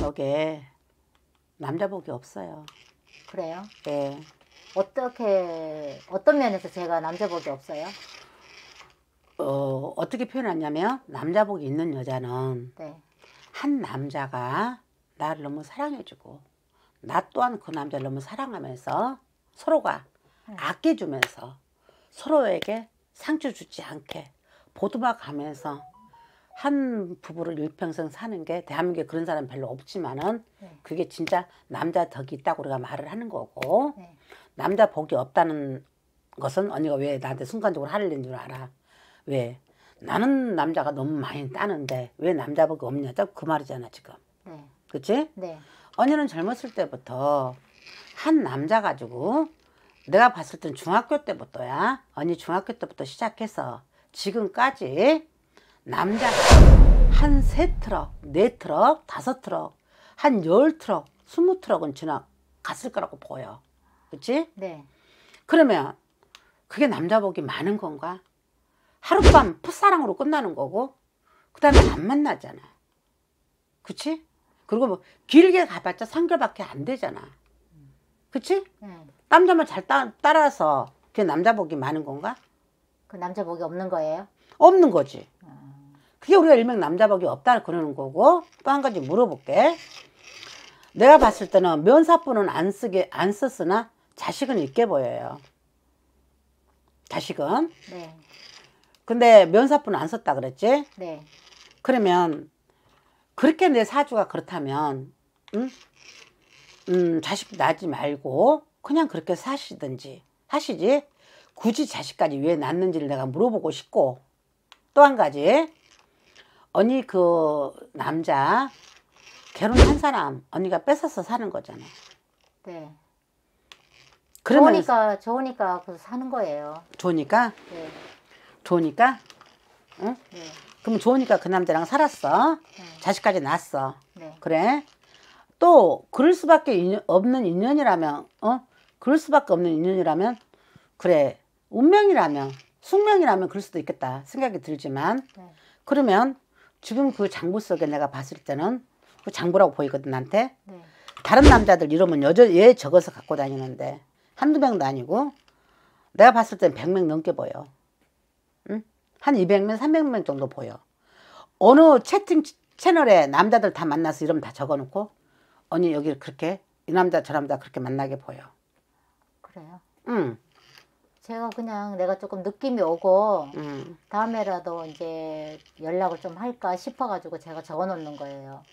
복에 남자 복이 없어요. 그래요? 예. 어떻게 어떤 면에서 제가 남자 복이 없어요? 어, 어떻게 표현하냐면 남자 복이 있는 여자는 네. 한 남자가 나를 너무 사랑해주고 나 또한 그 남자를 너무 사랑하면서 서로가 네. 아껴주면서 서로에게 상처 주지 않게 보듬어 가면서 한 부부를 일평생 사는 게 대한민국에 그런 사람 별로 없지만은 네. 그게 진짜 남자 덕이 있다고 우리가 말을 하는 거고 네. 남자 복이 없다는 것은 언니가 왜 나한테 순간적으로 화를 낸 줄 알아 왜 나는 남자가 너무 많이 따는데 왜 남자 복이 없냐 그 말이잖아 지금 네. 그치? 네. 언니는 젊었을 때부터 한 남자 가지고 내가 봤을 땐 중학교 때부터야 언니 중학교 때부터 시작해서 지금까지 남자 한 세 트럭, 네 트럭, 다섯 트럭, 한 열 트럭, 스무 트럭은 지나갔을 거라고 보여. 그치? 네. 그러면 그게 남자 복이 많은 건가? 하룻밤 풋사랑으로 끝나는 거고 그 다음에 안 만나잖아. 그치? 그리고 뭐 길게 가봤자 3개월밖에 안 되잖아. 그치? 네. 남자만 잘 따, 따라서 그게 남자 복이 많은 건가? 그 남자 복이 없는 거예요? 없는 거지. 그게 우리가 일명 남자 복이 없다 그러는 거고 또 한 가지 물어볼게. 내가 봤을 때는 면사포는 안 쓰게 안 썼으나 자식은 있게 보여요. 자식은. 네. 근데 면사포는 안 썼다 그랬지? 네. 그러면 그렇게 내 사주가 그렇다면 응? 음, 자식 낳지 말고 그냥 그렇게 사시든지 하시지 굳이 자식까지 왜 낳는지를 내가 물어보고 싶고 또 한 가지 언니 그 남자 결혼한 사람 언니가 뺏어서 사는 거잖아 네. 그러면 좋으니까 좋으니까 그 사는 거예요. 좋으니까 네. 좋으니까 응? 네. 그럼 좋으니까 그 남자랑 살았어 네. 자식까지 낳았어 네. 그래? 또 그럴 수밖에 인연- 없는 인연이라면 어? 그럴 수밖에 없는 인연이라면 그래 운명이라면 숙명이라면 그럴 수도 있겠다 생각이 들지만 네. 그러면 지금 그 장부 속에 내가 봤을 때는 그 장부라고 보이거든 나한테 네. 다른 남자들 이러면 여자 얘 적어서 갖고 다니는데 한두 명도 아니고 내가 봤을 땐 100명 넘게 보여. 응? 한 200명, 300명 정도 보여. 어느 채팅 채널에 남자들 다 만나서 이름 다 적어놓고 언니 여기 그렇게 이 남자 저 남자 그렇게 만나게 보여. 그래요. 응, 제가 그냥 내가 조금 느낌이 오고 응. 다음에라도 이제 연락을 좀 할까 싶어가지고 제가 적어놓는 거예요.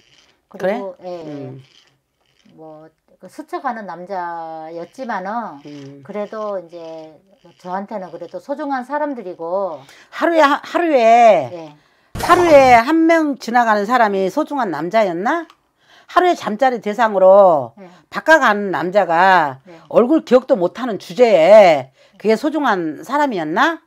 그리고 예, 음. 뭐그 스쳐가는 남자였지만은 음. 그래도 이제 저한테는 그래도 소중한 사람들이고 하루에 하- 하루에 예, 하루에 한 명 지나가는 사람이 소중한 남자였나? 하루에 잠자리 대상으로 예, 바꿔가는 남자가 네. 얼굴 기억도 못하는 주제에 그게 소중한 사람이었나?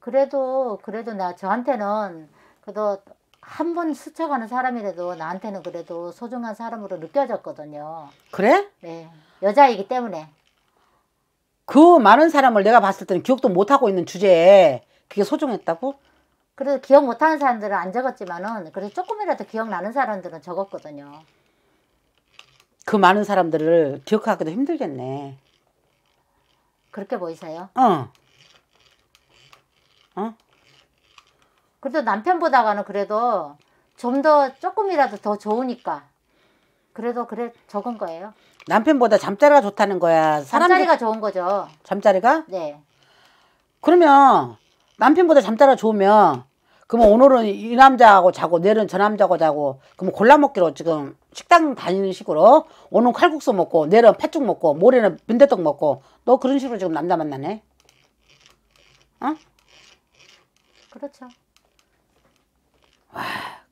그래도 그래도 나 저한테는 그래도 한 번 스쳐가는 사람이라도 나한테는 그래도 소중한 사람으로 느껴졌거든요. 그래? 네, 여자이기 때문에 그 많은 사람을 내가 봤을 때는 기억도 못하고 있는 주제에 그게 소중했다고? 그래도 기억 못하는 사람들은 안 적었지만은 그래도 조금이라도 기억나는 사람들은 적었거든요. 그 많은 사람들을 기억하기도 힘들겠네. 그렇게 보이세요? 어. 어? 그래도 남편보다가는 그래도 좀 더 조금이라도 더 좋으니까 그래도 그래 적은 거예요. 남편보다 잠자리가 좋다는 거야. 사람들 잠자리가 좋은 거죠. 잠자리가? 네. 그러면 남편보다 잠자리가 좋으면 그러면 오늘은 이 남자하고 자고 내일은 저 남자하고 자고 그러면 골라 먹기로 지금 식당 다니는 식으로 오늘 칼국수 먹고 내일은 팥죽 먹고 모레는 빈대떡 먹고 너 그런 식으로 지금 남자 만나네? 어? 그렇죠.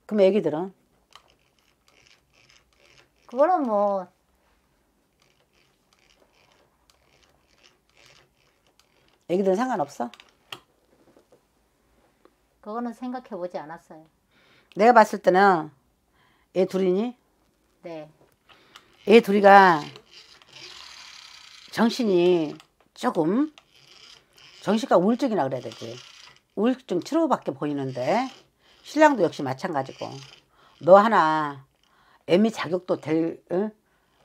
그럼 애기들은 그거는 뭐 애기들은 상관없어? 그거는 생각해 보지 않았어요. 내가 봤을 때는 애 둘이니? 네. 애 둘이가 정신이 조금 정신과 우울증이라 그래야 되지. 우울증 치료밖에 보이는데 신랑도 역시 마찬가지고 너 하나 애미 자격도 될 어?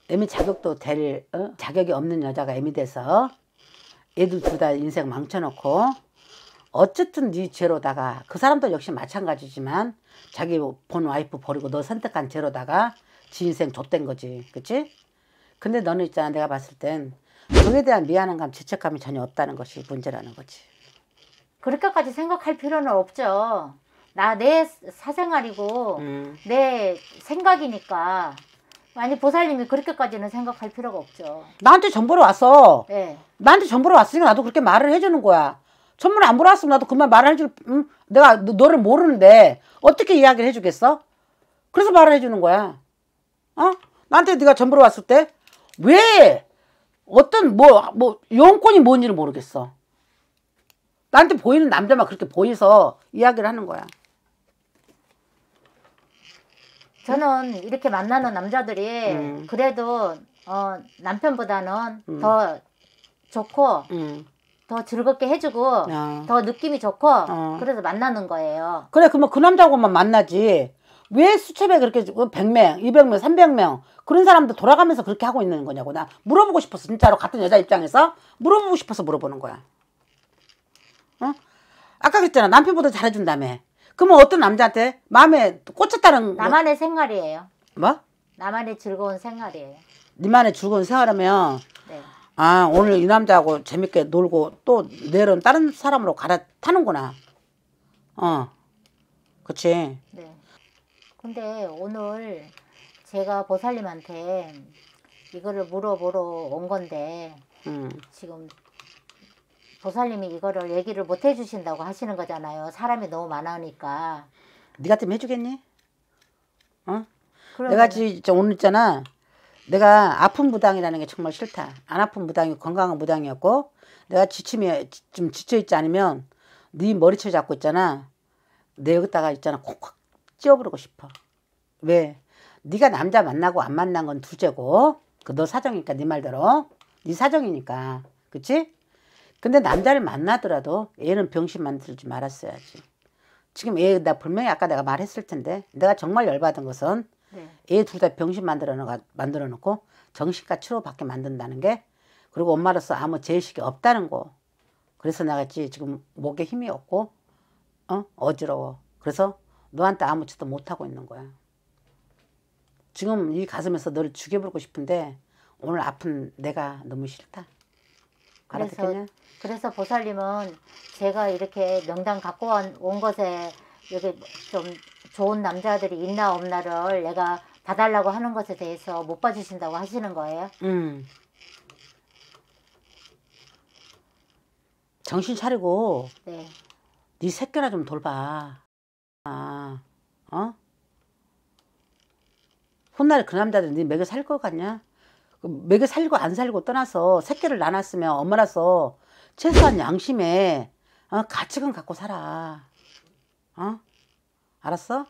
애미 자격도 될 어? 자격이 없는 여자가 애미 돼서 애들 둘 다 인생 망쳐놓고 어쨌든 네 죄로다가 그 사람도 역시 마찬가지지만 자기 본 와이프 버리고 너 선택한 죄로다가 지 인생 좆된 거지 그치? 근데 너는 있잖아 내가 봤을 땐 그에 대한 미안함 죄책감이 전혀 없다는 것이 문제라는 거지 그렇게까지 생각할 필요는 없죠. 나 내 사생활이고 음. 내 생각이니까 아니 보살님이 그렇게까지는 생각할 필요가 없죠. 나한테 전보러 왔어 예. 나한테 전보러 왔으니까 나도 그렇게 말을 해주는 거야 전보를 안 보러 왔으면 나도 그만 말을 해줄 응? 내가 너, 너를 모르는데 어떻게 이야기를 해주겠어? 그래서 말을 해주는 거야 어? 나한테 네가 전보러 왔을 때 왜 어떤 뭐뭐 용건이 뭔지를 모르겠어 나한테 보이는 남자만 그렇게 보여서 이야기를 하는 거야 저는 이렇게 만나는 남자들이 음. 그래도 어, 남편보다는 음. 더 좋고 응. 더 즐겁게 해주고 어. 더 느낌이 좋고 어. 그래서 만나는 거예요. 그래 그러면 그 남자하고만 만나지 왜 수첩에 그렇게 100명 200명 300명 그런 사람들 돌아가면서 그렇게 하고 있는 거냐고 나 물어보고 싶어서 진짜로 같은 여자 입장에서 물어보고 싶어서 물어보는 거야 어? 아까 그랬잖아 남편보다 잘해준다며 그러면 어떤 남자한테 마음에 꽂혔다는 거- 나만의 생활이에요. 뭐? 나만의 즐거운 생활이에요. 니만의 즐거운 생활하면 네. 아 오늘 이 남자하고 재밌게 놀고 또 내일은 다른 사람으로 갈아타는구나 어 그치 네. 근데 오늘 제가 보살님한테 이거를 물어보러 온 건데 음. 지금 보살님이 이거를 얘기를 못 해주신다고 하시는 거잖아요. 사람이 너무 많으니까. 니 같으면 해주겠니? 어? 그러면 내가 지저 오늘 있잖아. 내가 아픈 무당이라는 게 정말 싫다. 안 아픈 무당이 건강한 무당이었고 내가 지침이 좀 지쳐 있지 않으면 네 머리채 잡고 있잖아. 내 여기다가 있잖아 콕콕 찧어버리고 싶어. 왜? 네가 남자 만나고 안 만난 건 둘째고 그 너 사정이니까 네 말대로 네 사정이니까 그치? 근데 남자를 만나더라도 얘는 병신 만들지 말았어야지. 지금 얘 나 분명히 아까 내가 말했을 텐데 내가 정말 열받은 것은 네. 얘둘다 병신 만들어 놓 만들어 놓고 정신과 치료받게 만든다는 게 그리고 엄마로서 아무 제의식이 없다는 거. 그래서 있지 지금 목에 힘이 없고 어 어지러워. 그래서 너한테 아무것도 못 하고 있는 거야. 지금 이 가슴에서 너를 죽여버리고 싶은데 오늘 아픈 내가 너무 싫다. 그래서? 그래서 보살님은 제가 이렇게 명당 갖고 온- 온 것에 여기 좀 좋은 남자들이 있나 없나를 내가 봐달라고 하는 것에 대해서 못 봐주신다고 하시는 거예요. 음. 정신 차리고 네. 네 새끼나 좀 돌봐. 아, 어? 훗날에 그 남자들 네 먹여 살 것 같냐? 그 먹여 살고 안 살고 떠나서 새끼를 낳았으면 엄마라서 최소한 양심에 어, 가치관 갖고 살아. 어? 알았어?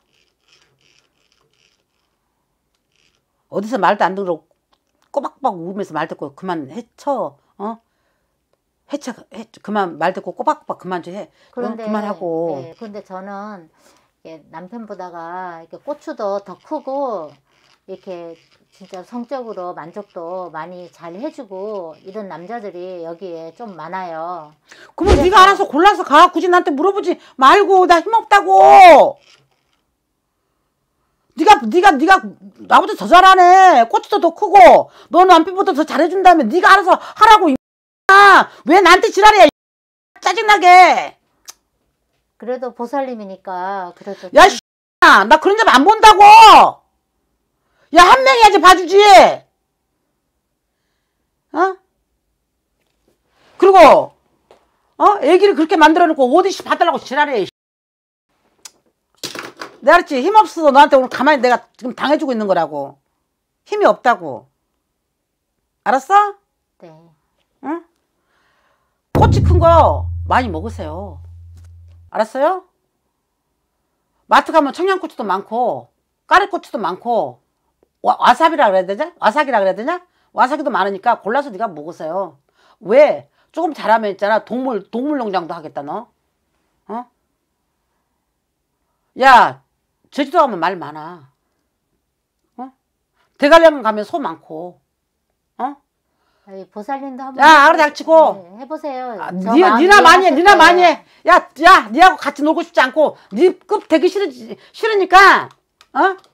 어디서 말도 안 듣고 꼬박꼬박 울면서 말 듣고 그만 해쳐. 어? 해쳐, 해, 그만 말 듣고 꼬박꼬박 그만 좀 해. 그런데 그만하고. 네, 그런데 저는 남편보다가 이렇게 고추도 더 크고 이렇게 진짜 성적으로 만족도 많이 잘 해주고 이런 남자들이 여기에 좀 많아요. 그러면 그래서- 네가 알아서 골라서 가. 굳이 나한테 물어보지 말고 나 힘없다고. 네가 네가 네가 나보다 더 잘하네. 꼬치도 더 크고 너 남편보다 더 잘해준다면 네가 알아서 하라고. 이왜 나한테 지랄해? 이 짜증나게. 그래도 보살님이니까 그래도 야, 씨, 나 그런 점 안 본다고. 야, 한 명이야지 봐주지. 어? 그리고, 어? 애기를 그렇게 만들어 놓고 어디시 봐달라고 지랄해. 이 내가 그랬지. 힘 없어서 너한테 오늘 가만히 내가 지금 당해주고 있는 거라고. 힘이 없다고. 알았어? 네. 응? 꼬치 큰 거 많이 먹으세요. 알았어요? 마트 가면 청양고추도 많고 까리고추도 많고 와, 사비라 그래야 되냐? 와사기라 그래야 되냐? 와사기도 많으니까 골라서 네가 먹으세요. 왜? 조금 잘하면 있잖아. 동물, 동물 농장도 하겠다, 너. 어? 야, 제주도 가면 말 많아. 어? 대관령 가면 소 많고. 어? 아니, 보살님도 한번. 야, 알아 닥치고. 네, 해보세요. 아, 니, 나 많이 해, 니나 많이 해. 야, 야, 니하고 같이 놀고 싶지 않고, 니급 되기 싫으, 싫으니까, 어?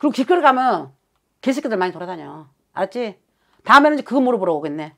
그리고 길거리 가면 개새끼들 많이 돌아다녀. 알았지? 다음에는 그거 물어보러 오겠네.